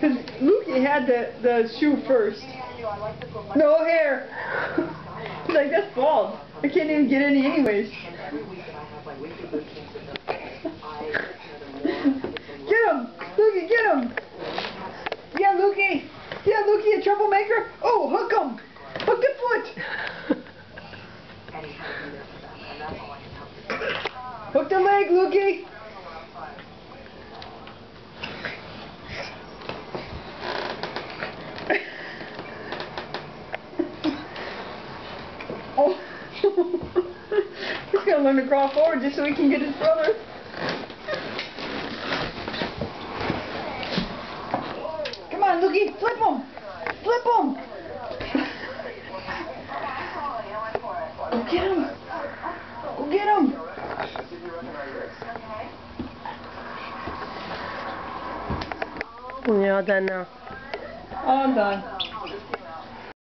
Because Lukey had the, the shoe first. No hair. He's like, that's bald. I can't even get any anyways. get him! Lukey, get him! Yeah, Lukey! Yeah, Lukey, a troublemaker! Oh, hook him! Hook the foot! Hook the leg, Lukey! oh. He's gonna learn to crawl forward just so he can get his brother. Come on, Lukey, flip him! Flip him! Go get him! Go get him! You're all done now. I'm done.